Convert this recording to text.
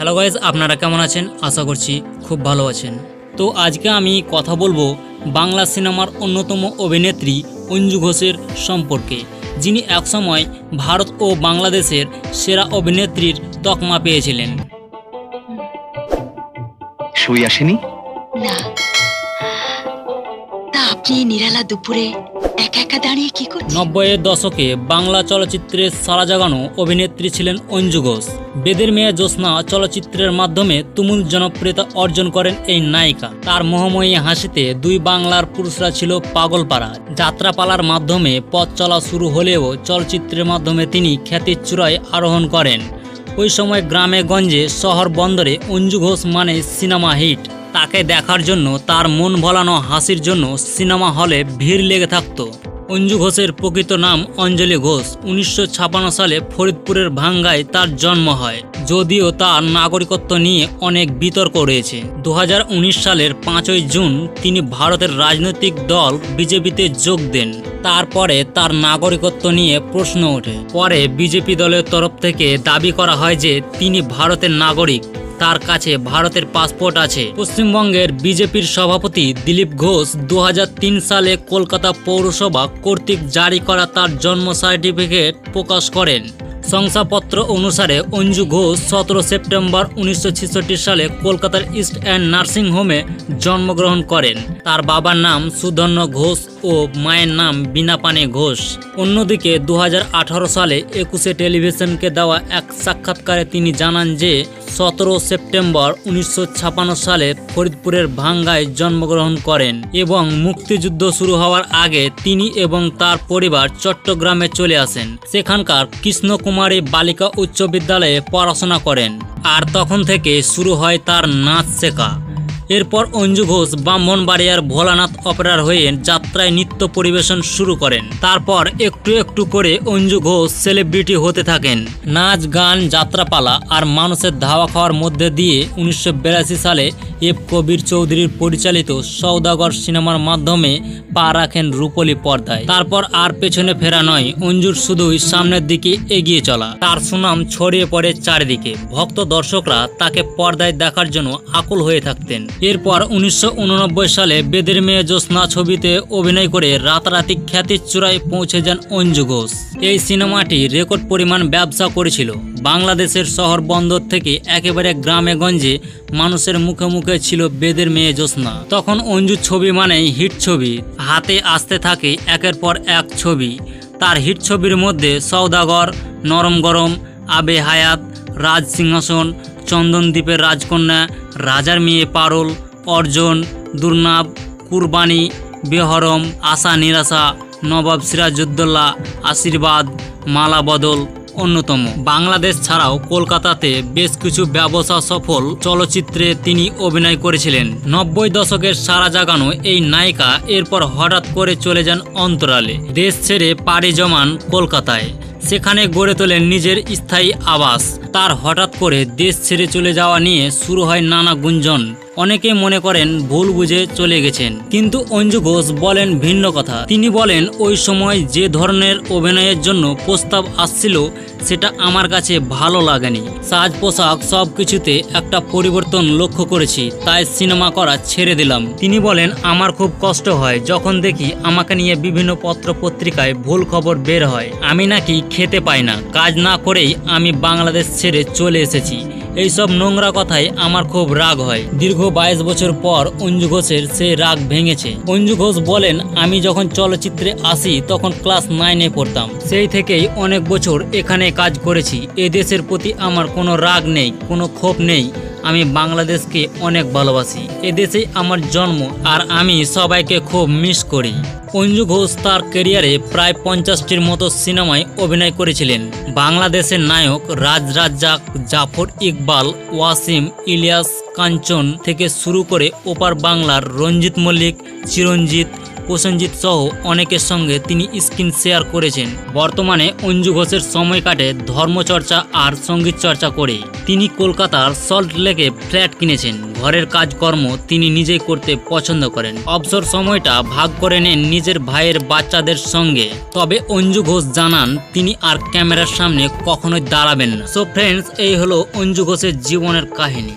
Hello guys আপনারা কেমন আছেন? আশা করছি খুব ভালো আছেন। তো আজকে আমি কথা বলব বাংলা সিনেমার অন্যতম অভিনেত্রী অঞ্জু ঘোষের সম্পর্কে যিনি একসময় ভারত ও বাংলাদেশের সেরা অভিনেত্রীর তকমা পেয়েছিলেন। সই আসেনি? না। তা আপনি নিরালা দুপুরে একা একা দাঁড়িয়ে কি করছেন? নব্বইয়ের দশকে বাংলা চলচ্চিত্রে সারা জাগানো অভিনেত্রী ছিলেন অঞ্জু ঘোষ। বেদের মেয়ে জ্যোৎস্না চলচ্চিত্রের মাধ্যমে তুমুল জনপ্রিয়তা অর্জন করেন এই নায়িকা। তার মোহময়ী হাসিতে দুই বাংলার পুরুষরা ছিল পাগলপাড়া। যাত্রাপালার মাধ্যমে পথ চলা শুরু হলেও চলচ্চিত্রের মাধ্যমে তিনি খ্যাতির চূড়ায় আরোহণ করেন। ওই সময় গ্রামে গঞ্জে শহর বন্দরে অঞ্জু ঘোষ মানে সিনেমা হিট। তাকে দেখার জন্য তার মন ভোলানো হাসির জন্য সিনেমা হলে ভিড় লেগে থাকতো। অঞ্জু ঘোষের প্রকৃত নাম অঞ্জলি ঘোষ। উনিশশো সালে ফরিদপুরের ভাঙ্গায় তার জন্ম হয়। যদিও তার নাগরিকত্ব নিয়ে অনেক বিতর্ক রয়েছে। দু হাজার উনিশ সালের পাঁচই জুন তিনি ভারতের রাজনৈতিক দল বিজেপিতে যোগ দেন। তারপরে তার নাগরিকত্ব নিয়ে প্রশ্ন ওঠে। পরে বিজেপি দলের তরফ থেকে দাবি করা হয় যে তিনি ভারতের নাগরিক। তার কাছে ভারতের পাসপোর্ট আছে। পশ্চিমবঙ্গের বিজেপির সভাপতি দিলীপ ঘোষ দু হাজার তিন সালে কলকাতা পৌরসভা কর্তৃক জারি করা তার জন্ম সার্টিফিকেট প্রকাশ করেন। শংসাপত্র অনুসারে অঞ্জু ঘোষ সতেরো সেপ্টেম্বর উনিশশো ছেষট্টি সালে কলকাতার ইস্ট অ্যান্ড নার্সিং হোমে জন্মগ্রহণ করেন। তার বাবার নাম সুধন্য ঘোষ ও মায়ের নাম বিনাপানে ঘোষ। অন্যদিকে দু হাজার আঠারো সালে একুশে টেলিভিশনকে দেওয়া এক সাক্ষাৎকারে তিনি জানান যে সতেরো সেপ্টেম্বর উনিশশো সালে ফরিদপুরের ভাঙ্গায় জন্মগ্রহণ করেন এবং মুক্তিযুদ্ধ শুরু হওয়ার আগে তিনি এবং তার পরিবার চট্টগ্রামে চলে আসেন। সেখানকার কৃষ্ণকুমারী বালিকা উচ্চ বিদ্যালয়ে পড়াশোনা করেন। আর তখন থেকে শুরু হয় তার নাচ শেখা। এরপর অঞ্জু ঘোষ ব্রাহ্মণবাড়িয়ার ভোলানাথ অপেরার হয়ে যাত্রায় নৃত্য পরিবেশন শুরু করেন। তারপর একটু একটু করে অঞ্জু ঘোষ সেলিব্রিটি হতে থাকেন। নাচ, গান, যাত্রাপালা আর মানুষের ধাওয়া খাওয়ার মধ্যে দিয়ে উনিশশো সালে এফ কবির চৌধুরীর পরিচালিত সৌদাগর সিনেমার মাধ্যমে পা রাখেন রূপলী পর্দায়। তারপর আর পেছনে ফেরা নয়, অঞ্জুর শুধুই সামনের দিকে এগিয়ে চলা। তার সুনাম ছড়িয়ে পড়ে চারিদিকে। ভক্ত দর্শকরা তাকে পর্দায় দেখার জন্য আকুল হয়ে থাকতেন। এরপর উনিশশো উননব্বই সালে বেদের মেয়ে জ্যোৎস্না ছবিতে অভিনয় করে রাতারাতি খ্যাতির চূড়ায় পৌঁছে যান অঞ্জু ঘোষ। এই সিনেমাটি রেকর্ড পরিমাণ ব্যবসা করেছিল। বাংলাদেশের শহর বন্দর থেকে একেবারে গ্রামে গঞ্জে মানুষের মুখে মুখে ছিল বেদের মেয়ে জ্যোৎস্না। তখন অঞ্জু ছবি মানেই হিট ছবি। হাতে আসতে থাকে একের পর এক ছবি। তার হিট ছবির মধ্যে সৌদাগর নরম গরম, আবে হায়াত, রাজ সিংহাসন চন্দনদ্বীপের রাজকন্যা রাজার মেয়ে পারল, অর্জন, দুর্নাব, কুরবানি, বেহরম, আশা নিরাশা, নবাব সিরাজউদ্দৌলা, আশীর্বাদ, মালা বদল অন্যতম। বাংলাদেশ ছাড়াও কলকাতাতে বেশ কিছু ব্যবসা সফল চলচ্চিত্রে তিনি অভিনয় করেছিলেন। নব্বই দশকের সারা জাগানো এই নায়িকা এরপর হঠাৎ করে চলে যান অন্তরালে। দেশ ছেড়ে পাড়ি জমান কলকাতায়। সেখানে গড়ে তোলেন নিজের স্থায়ী আবাস। তার হঠাৎ করে দেশ ছেড়ে চলে যাওয়া নিয়ে শুরু হয় নানা গুঞ্জন। অনেকে মনে করেন ভুল বুঝে চলে গেছেন। কিন্তু অঞ্জু ঘোষ বলেন ভিন্ন কথা। তিনি বলেন, ওই সময় যে ধরনের অভিনয়ের জন্য প্রস্তাব আসছিল, সেটা আমার কাছে ভালো লাগেনি। সাজ পোশাক সব কিছুতে একটা পরিবর্তন লক্ষ্য করেছি, তাই সিনেমা করা ছেড়ে দিলাম। তিনি বলেন, আমার খুব কষ্ট হয় যখন দেখি আমাকে নিয়ে বিভিন্ন পত্র পত্রিকায় ভুল খবর বের হয়। আমি নাকি খেতে পাই না। কাজ না করেই আমি বাংলাদেশ ছেড়ে চলে এসেছি। এইসব নোংরা কথায় আমার খুব রাগ হয়। দীর্ঘ বাইশ বছর পর অঞ্জু ঘোষের সেই রাগ ভেঙেছে। অঞ্জু ঘোষ বলেন, আমি যখন চলচ্চিত্রে আসি, তখন ক্লাস নাইনে পড়তাম। সেই থেকেই অনেক বছর এখানে কাজ করেছি। এ দেশের প্রতি আমার কোনো রাগ নেই, কোনো ক্ষোভ নেই। আমি বাংলাদেশকে অনেক ভালোবাসি। এদেশেই আমার জন্ম, আর আমি সবাইকে খুব মিস করি। অঞ্জু ঘোষ তার কেরিয়ারে প্রায় পঞ্চাশটির মতো সিনেমায় অভিনয় করেছিলেন। বাংলাদেশের নায়ক রাজ রাজ্জাক জাফর ইকবাল, ওয়াসিম ইলিয়াস কাঞ্চন থেকে শুরু করে ওপার বাংলার রঞ্জিত মল্লিক, চিরঞ্জিত প্রসেনজিৎ সহ অনেকের সঙ্গে তিনি স্ক্রিন শেয়ার করেছেন। বর্তমানে অঞ্জু ঘোষের সময় কাটে ধর্মচর্চা আর সংগীত চর্চা করে। তিনি কলকাতার সল্ট লেকে ফ্ল্যাট কিনেছেন। ঘরের কাজকর্ম তিনি নিজেই করতে পছন্দ করেন। অবসর সময়টা ভাগ করে নেন নিজের ভাইয়ের বাচ্চাদের সঙ্গে। তবে অঞ্জু ঘোষ জানান, তিনি আর ক্যামেরার সামনে কখনোই দাঁড়াবেন না। সো ফ্রেন্ডস এই হলো অঞ্জু ঘোষের জীবনের কাহিনী।